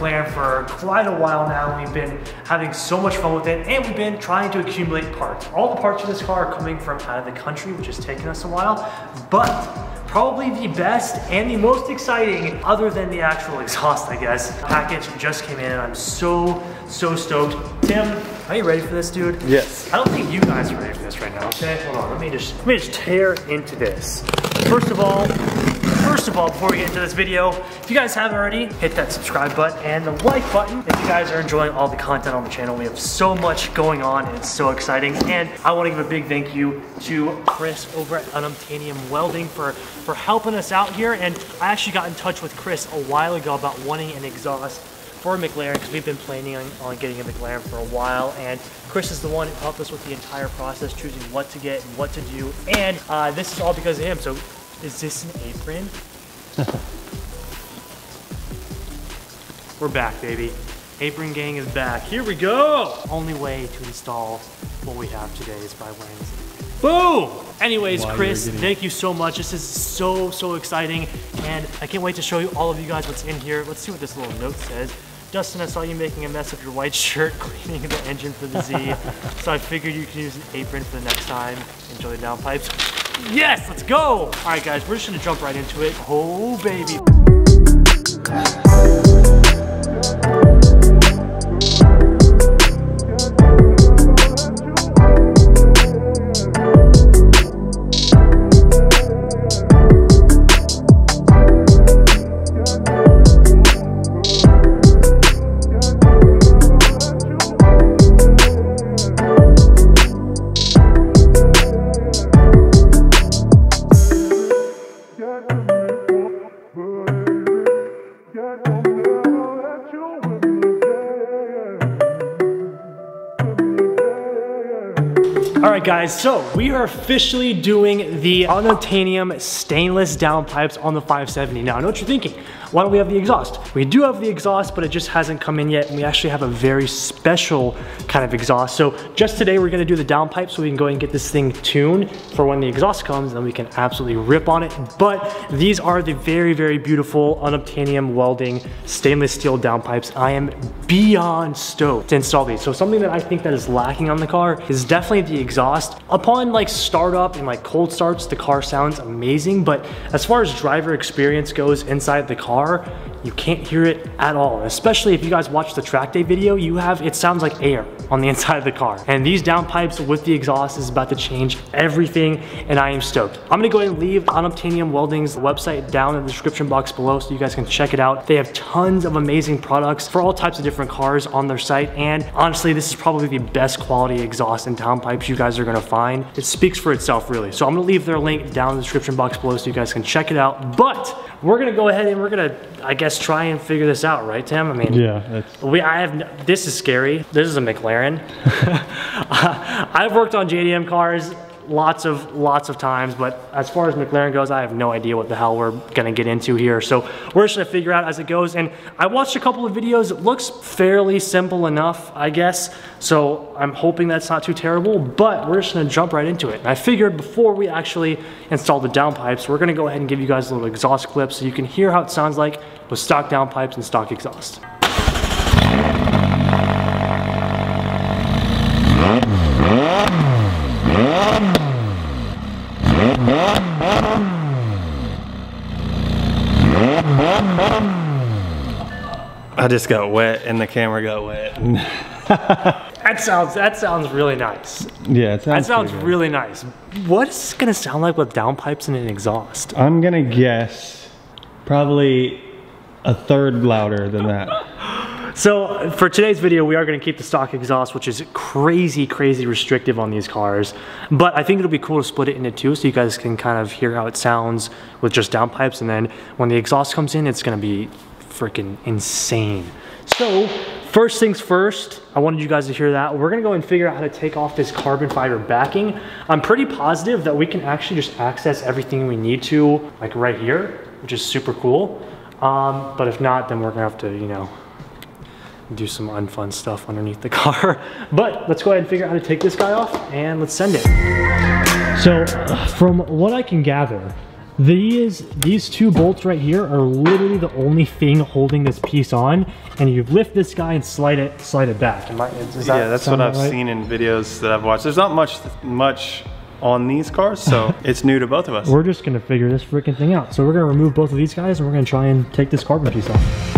we've had the McLaren for quite a while now. We've been having so much fun with it and we've been trying to accumulate parts. All the parts for this car are coming from out of the country, which has taken us a while, but probably the best and the most exciting, other than the actual exhaust, I guess. Package just came in and I'm so, so stoked. Tim, are you ready for this, dude? Yes. I don't think you guys are ready for this right now, okay? Hold on, let me just, let me just tear into this. First of all, First of all, before we get into this video, if you guys haven't already, hit that subscribe button and the like button. If you guys are enjoying all the content on the channel, we have so much going on and it's so exciting. And I wanna give a big thank you to Chris over at Unobtainium Welding for, for helping us out here. And I actually got in touch with Chris a while ago about wanting an exhaust for McLaren because we've been planning on, on, getting a McLaren for a while and Chris is the one who helped us with the entire process choosing what to get and what to do and uh, this is all because of him so is this an apron? We're back, baby. Apron gang is back. Here we go! Only way to install what we have today is by apron. Boom! Anyways, Chris, thank you so much. This is so, so exciting. And I can't wait to show you all of you guys what's in here. Let's see what this little note says. Dustin, I saw you making a mess of your white shirt cleaning the engine for the Z. so I figured you can use an apron for the next time. Enjoy the downpipes. Yes, let's go! All right, guys, we're just gonna jump right into it. Oh, baby. All right, guys, so we are officially doing the unobtainium stainless downpipes on the 570. Now, I know what you're thinking. Why don't we have the exhaust? We do have the exhaust, but it just hasn't come in yet, and we actually have a very special kind of exhaust. So just today, we're gonna do the downpipe so we can go and get this thing tuned for when the exhaust comes, and then we can absolutely rip on it. But these are the very, very beautiful unobtainium welding stainless steel downpipes. I am beyond stoked to install these. So something that I think that is lacking on the car is definitely the exhaust. Upon like startup and like cold starts, the car sounds amazing, but as far as driver experience goes inside the car, you can't hear it at all. Especially if you guys watch the track day video, you have, it sounds like air on the inside of the car. And these downpipes with the exhaust is about to change everything and I am stoked. I'm gonna go ahead and leave Unobtainium Welding's website down in the description box below so you guys can check it out. They have tons of amazing products for all types of different cars on their site. And honestly, this is probably the best quality exhaust and downpipes you guys are gonna find. It speaks for itself really. So I'm gonna leave their link down in the description box below so you guys can check it out. But we're gonna go ahead and we're gonna, I guess, try and figure this out, right, Tim? I mean, Yeah, we, I have, this is scary. This is a McLaren. I've worked on JDM cars lots of, lots of times, but as far as McLaren goes, I have no idea what the hell we're gonna get into here. So we're just gonna figure out as it goes. And I watched a couple of videos. It looks fairly simple enough, I guess. So I'm hoping that's not too terrible, but we're just gonna jump right into it. And I figured before we actually install the downpipes, we're gonna go ahead and give you guys a little exhaust clip so you can hear how it sounds like with stock downpipes and stock exhaust. I just got wet and the camera got wet. That sounds that sounds really nice. yeah, it That sounds sounds good. really nice. What is this gonna sound like with downpipes and an exhaust? I'm gonna guess probably a third louder than that. So for today's video, we are gonna keep the stock exhaust, which is crazy, crazy restrictive on these cars. But I think it'll be cool to split it into two so you guys can kind of hear how it sounds with just downpipes. And then when the exhaust comes in, it's gonna be freaking insane. So first things first, I wanted you guys to hear that. We're gonna go and figure out how to take off this carbon fiber backing. I'm pretty positive that we can actually just access everything we need to, like right here, which is super cool. Um, but if not, then we're gonna have to, you know, do some unfun stuff underneath the car. But let's go ahead and figure out how to take this guy off and let's send it. So from what I can gather, These these two bolts right here are literally the only thing holding this piece on, and you lift this guy and slide it slide it back. Am I, does that yeah, that's what I've right? seen in videos that I've watched. There's not much much on these cars, so it's new to both of us. We're just gonna figure this freaking thing out. So we're gonna remove both of these guys, and we're gonna try and take this carbon piece off.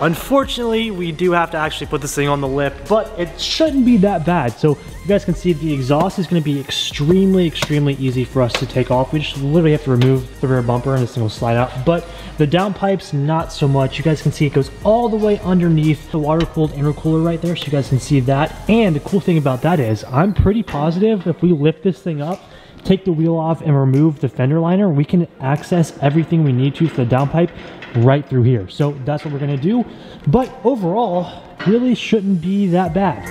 Unfortunately, we do have to actually put this thing on the lip, but it shouldn't be that bad. So you guys can see the exhaust is gonna be extremely, extremely easy for us to take off. We just literally have to remove the rear bumper and this thing will slide out. But the downpipes, not so much. You guys can see it goes all the way underneath the water-cooled intercooler right there, so you guys can see that. And the cool thing about that is, I'm pretty positive if we lift this thing up, take the wheel off and remove the fender liner, we can access everything we need to for the downpipe right through here. So that's what we're gonna do. But overall, really shouldn't be that bad.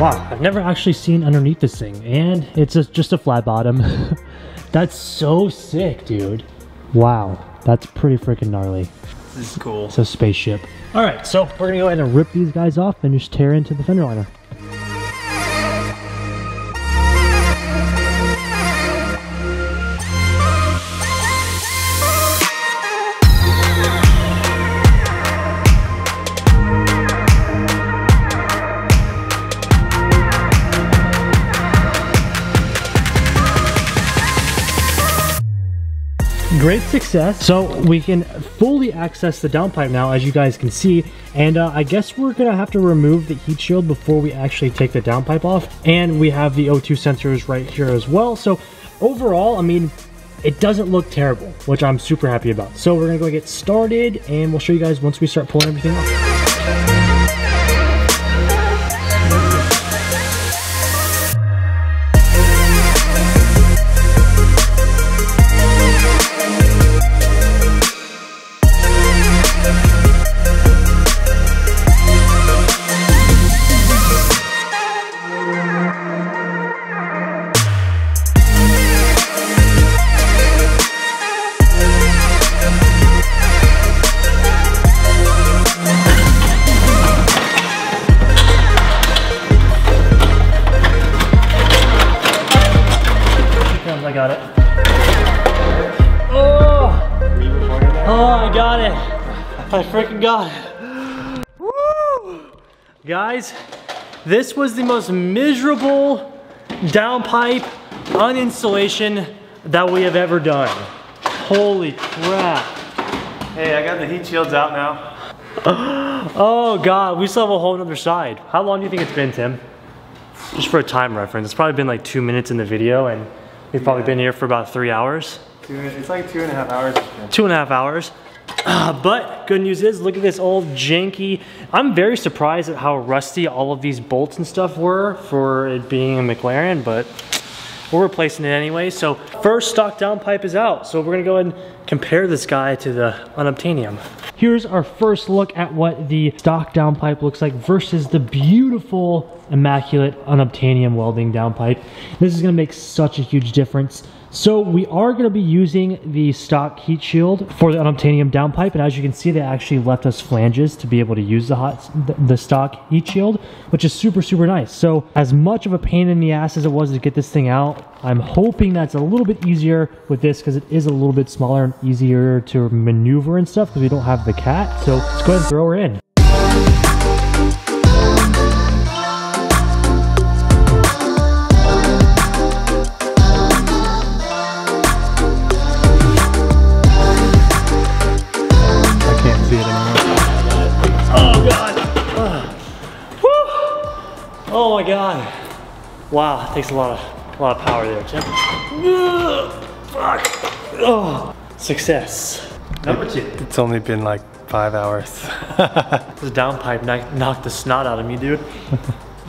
Wow, I've never actually seen underneath this thing, and it's a, just a flat bottom. that's so sick, dude. Wow, that's pretty freaking gnarly. This is cool. It's a spaceship. All right, so we're gonna go ahead and rip these guys off and just tear into the fender liner. Great success. So we can fully access the downpipe now, as you guys can see. And uh, I guess we're gonna have to remove the heat shield before we actually take the downpipe off. And we have the O2 sensors right here as well. So overall, I mean, it doesn't look terrible, which I'm super happy about. So we're gonna go get started and we'll show you guys once we start pulling everything off. I freaking got it. Woo! Guys, this was the most miserable downpipe uninstallation that we have ever done. Holy crap. Hey, I got the heat shields out now. Oh God, we still have a whole other side. How long do you think it's been, Tim? Just for a time reference, it's probably been like two minutes in the video and we've probably been here for about three hours. Two, it's like two and a half hours. two and a half hours. Uh, but good news is, look at this old janky. I'm very surprised at how rusty all of these bolts and stuff were for it being a McLaren, but we're replacing it anyway. So first stock downpipe is out. So we're gonna go ahead and compare this guy to the Unobtainium. Here's our first look at what the stock downpipe looks like versus the beautiful, immaculate Unobtainium welding downpipe. This is gonna make such a huge difference. So we are going to be using the stock heat shield for the unobtainium downpipe, and as you can see, they actually left us flanges to be able to use the hot the, stock heat shield, which is super super nice. So as much of a pain in the ass as it was to get this thing out, I'm hoping that's a little bit easier with this because it is a little bit smaller and easier to maneuver and stuff because we don't have the cat. So let's go ahead and throw her in. Wow, that takes a lot of a lot of power there, Tim. Fuck. Oh, success. Number two. It's only been like five hours. This downpipe knocked, knocked the snot out of me, dude.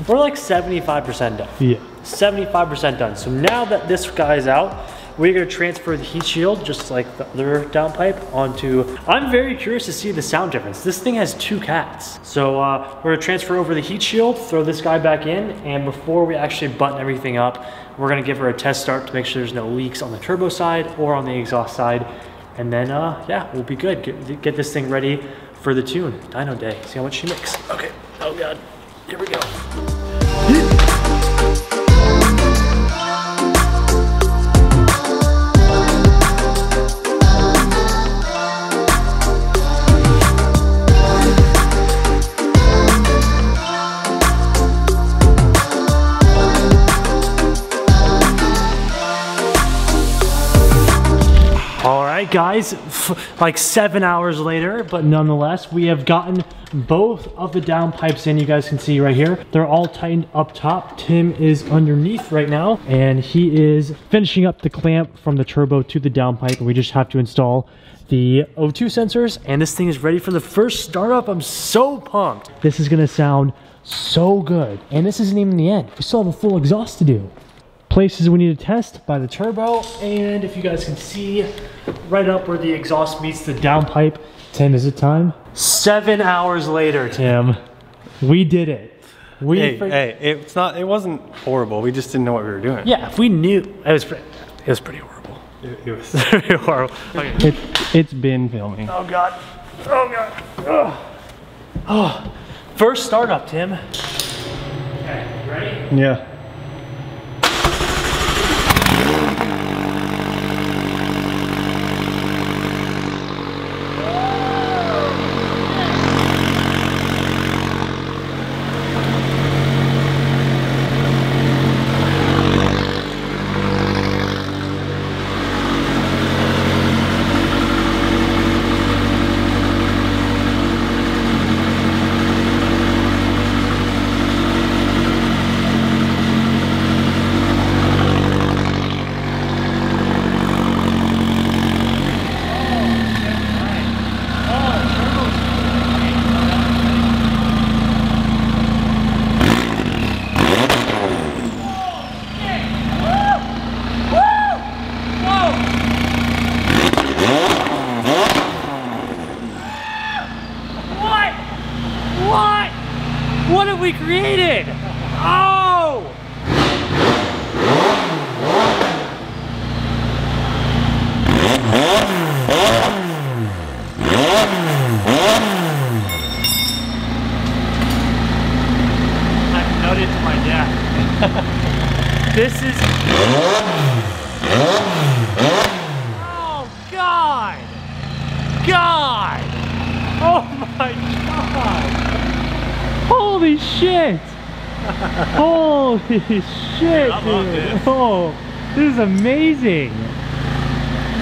We're like 75% done. yeah. 75% done. So now that this guy's out, we're gonna transfer the heat shield, just like the other downpipe, onto, I'm very curious to see the sound difference. This thing has two cats. So uh, we're gonna transfer over the heat shield, throw this guy back in, and before we actually button everything up, we're gonna give her a test start to make sure there's no leaks on the turbo side or on the exhaust side. And then, uh, yeah, we'll be good. Get, get this thing ready for the tune, Dyno Day. See how much she makes. Okay, oh God, here we go. Guys, like seven hours later, but nonetheless, we have gotten both of the downpipes in. You guys can see right here. They're all tightened up top. Tim is underneath right now, and he is finishing up the clamp from the turbo to the downpipe. We just have to install the O2 sensors, and this thing is ready for the first startup. I'm so pumped. This is gonna sound so good. And this isn't even the end. We still have a full exhaust to do places we need to test by the turbo and if you guys can see right up where the exhaust meets the downpipe tim is it time seven hours later tim we did it we Hey, hey, it's not. It wasn't horrible. We just didn't know what we were doing. yeah if we knew it was pre- it was pretty horrible It, it was. very horrible okay. It, it's been filming. oh god oh god oh. oh first startup tim okay ready Yeah. What? What? What have we created? Oh! I've nutted to my death. This is. Oh, God! God! Oh my god! Holy shit! Holy shit, dude! Oh, this is amazing!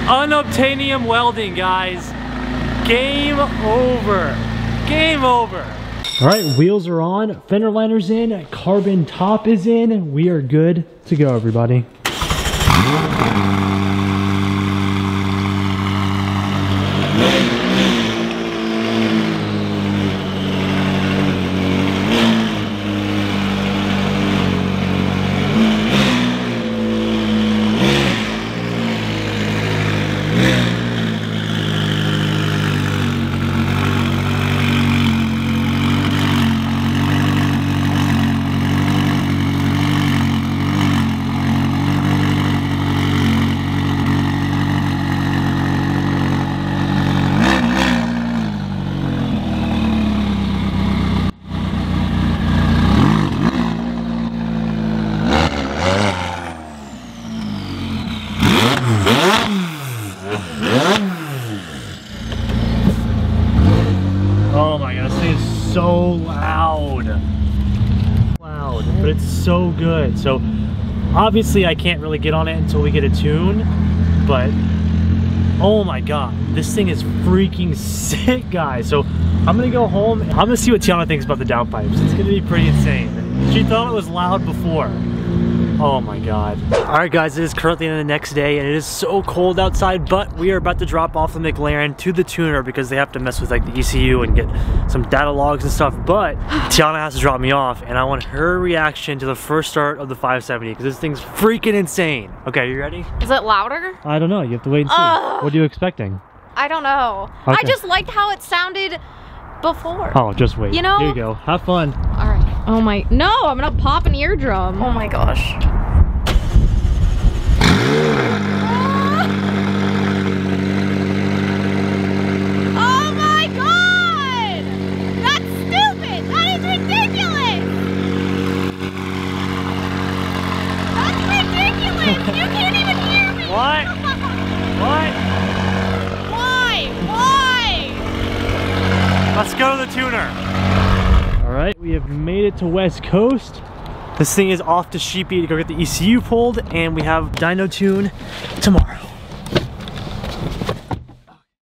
Unobtainium welding, guys. Game over. Game over. All right, wheels are on, fender liner's in, carbon top is in. We are good to go, everybody. Oh my god, this thing is so loud. Loud, but it's so good. So obviously I can't really get on it until we get a tune, but oh my god, this thing is freaking sick, guys. So I'm gonna go home. I'm gonna see what Tiana thinks about the downpipes. It's gonna be pretty insane. She thought it was loud before. Oh my god. All right guys, it is currently in the next day and it is so cold outside, but we are about to drop off the McLaren to the tuner because they have to mess with like the ECU and get some data logs and stuff, but Tiana has to drop me off and I want her reaction to the first start of the 570 because this thing's freaking insane. Okay, are you ready? Is it louder? I don't know, you have to wait and see. Ugh. What are you expecting? I don't know. I just liked how it sounded before. Oh, just wait. You know- Here you go. Have fun. All right. Oh my. No, I'm gonna pop an eardrum. Oh my gosh. Oh my god! go to the tuner. All right, we have made it to West Coast. This thing is off to Sheepy to go get the ECU pulled and we have dyno tune tomorrow.